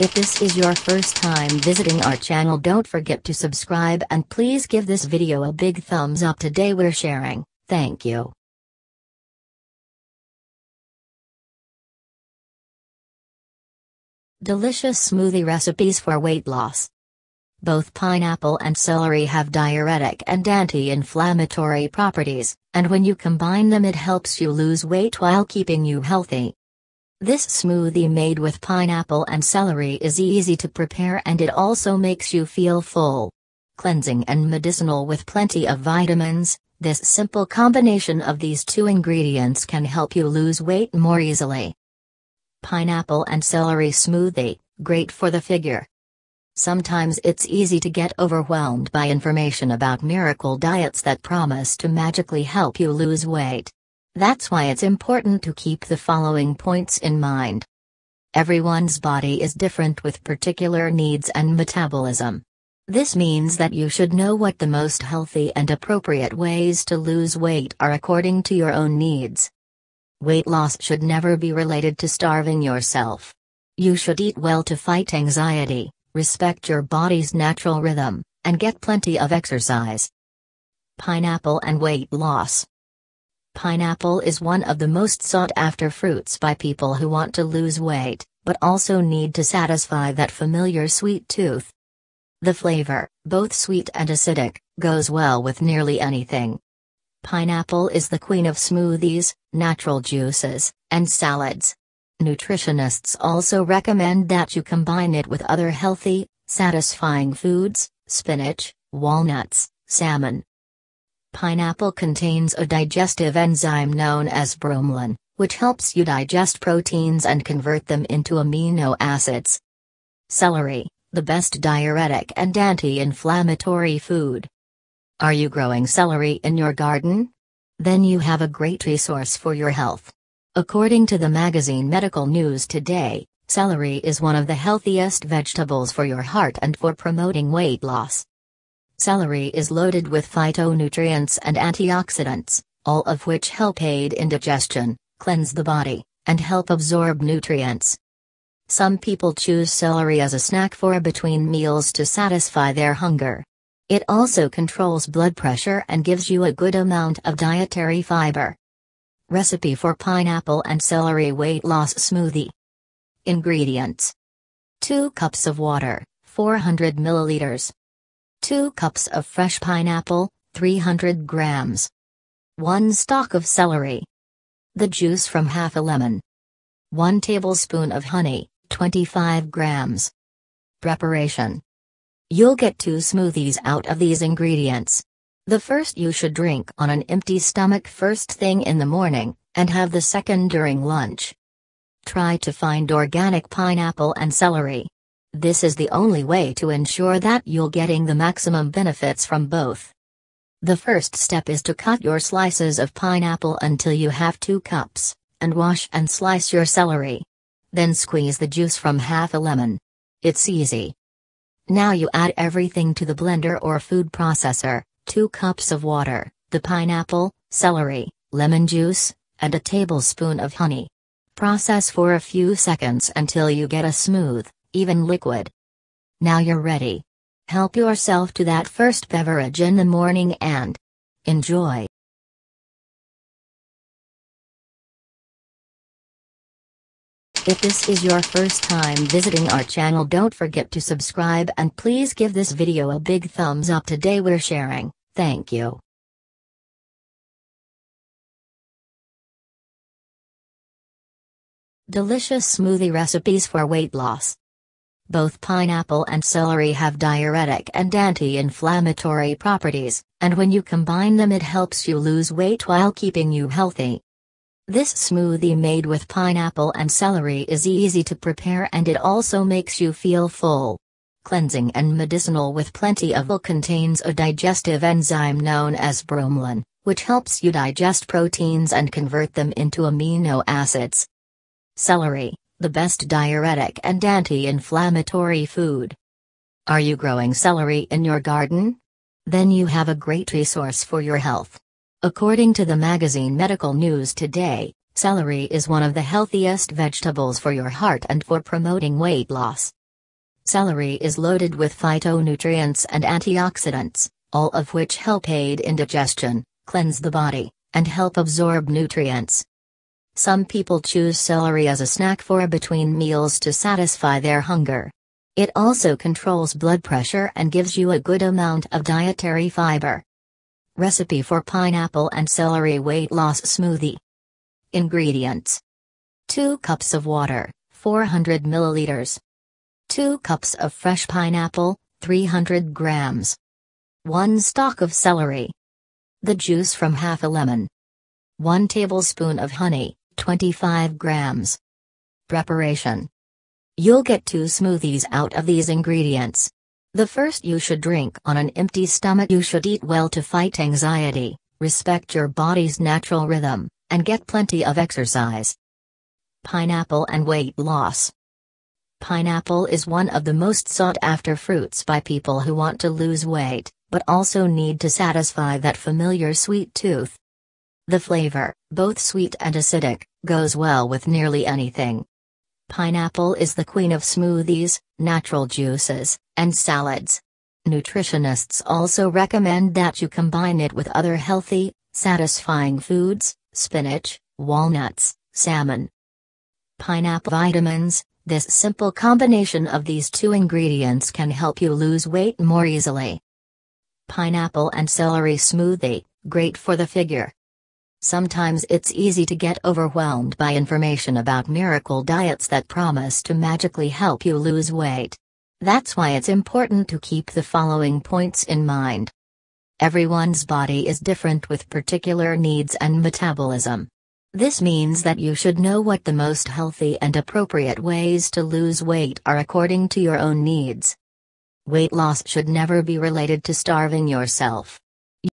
If this is your first time visiting our channel don't forget to subscribe and please give this video a big thumbs up today we're sharing, thank you. Delicious smoothie recipes for weight loss. Both pineapple and celery have diuretic and anti-inflammatory properties, and when you combine them it helps you lose weight while keeping you healthy. This smoothie made with pineapple and celery is easy to prepare and it also makes you feel full. Cleansing and medicinal with plenty of vitamins, this simple combination of these two ingredients can help you lose weight more easily. Pineapple and celery smoothie, great for the figure. Sometimes it's easy to get overwhelmed by information about miracle diets that promise to magically help you lose weight. That's why it's important to keep the following points in mind. Everyone's body is different with particular needs and metabolism. This means that you should know what the most healthy and appropriate ways to lose weight are according to your own needs. Weight loss should never be related to starving yourself. You should eat well to fight anxiety, respect your body's natural rhythm, and get plenty of exercise. Pineapple and weight loss. Pineapple is one of the most sought after fruits by people who want to lose weight, but also need to satisfy that familiar sweet tooth. The flavor, both sweet and acidic, goes well with nearly anything. Pineapple is the queen of smoothies, natural juices, and salads. Nutritionists also recommend that you combine it with other healthy, satisfying foods, spinach, walnuts, salmon. Pineapple contains a digestive enzyme known as bromelain, which helps you digest proteins and convert them into amino acids. Celery, the best diuretic and anti-inflammatory food. Are you growing celery in your garden? Then you have a great resource for your health. According to the magazine Medical News Today, celery is one of the healthiest vegetables for your heart and for promoting weight loss. Celery is loaded with phytonutrients and antioxidants, all of which help aid in digestion, cleanse the body, and help absorb nutrients. Some people choose celery as a snack for between meals to satisfy their hunger. It also controls blood pressure and gives you a good amount of dietary fiber. Recipe for pineapple and celery weight loss smoothie. Ingredients 2 cups of water, 400 milliliters. 2 cups of fresh pineapple, 300 grams. 1 stalk of celery. The juice from half a lemon. 1 tablespoon of honey, 25 grams. Preparation You'll get two smoothies out of these ingredients. The first you should drink on an empty stomach first thing in the morning, and have the second during lunch. Try to find organic pineapple and celery. This is the only way to ensure that you're getting the maximum benefits from both. The first step is to cut your slices of pineapple until you have 2 cups, and wash and slice your celery. Then squeeze the juice from half a lemon. It's easy. Now you add everything to the blender or food processor, 2 cups of water, the pineapple, celery, lemon juice, and a tablespoon of honey. Process for a few seconds until you get a smooth, even liquid. Now you're ready. Help yourself to that first beverage in the morning and enjoy. If this is your first time visiting our channel don't forget to subscribe and please give this video a big thumbs up today we're sharing, thank you. Delicious smoothie recipes for weight loss. Both pineapple and celery have diuretic and anti-inflammatory properties, and when you combine them it helps you lose weight while keeping you healthy. This smoothie made with pineapple and celery is easy to prepare and it also makes you feel full. Cleansing and medicinal with plenty of it contains a digestive enzyme known as bromelain, which helps you digest proteins and convert them into amino acids. Celery, the best diuretic and anti-inflammatory food. Are you growing celery in your garden? Then you have a great resource for your health. According to the magazine Medical News Today, celery is one of the healthiest vegetables for your heart and for promoting weight loss. Celery is loaded with phytonutrients and antioxidants, all of which help aid in digestion, cleanse the body, and help absorb nutrients. Some people choose celery as a snack for between meals to satisfy their hunger. It also controls blood pressure and gives you a good amount of dietary fiber. Recipe for pineapple and celery weight loss smoothie. Ingredients 2 cups of water, 400 milliliters. 2 cups of fresh pineapple, 300 grams. 1 stalk of celery. The juice from half a lemon. 1 tablespoon of honey, 25 grams. Preparation You'll get two smoothies out of these ingredients. The first you should drink on an empty stomach. You should eat well to fight anxiety, respect your body's natural rhythm, and get plenty of exercise. Pineapple and weight loss. Pineapple is one of the most sought after fruits by people who want to lose weight, but also need to satisfy that familiar sweet tooth. The flavor, both sweet and acidic, goes well with nearly anything. Pineapple is the queen of smoothies, natural juices, and salads. Nutritionists also recommend that you combine it with other healthy, satisfying foods, spinach, walnuts, salmon. Pineapple vitamins This simple combination of these two ingredients can help you lose weight more easily. Pineapple and celery smoothie, great for the figure. Sometimes it's easy to get overwhelmed by information about miracle diets that promise to magically help you lose weight. That's why it's important to keep the following points in mind. Everyone's body is different with particular needs and metabolism. This means that you should know what the most healthy and appropriate ways to lose weight are according to your own needs. Weight loss should never be related to starving yourself.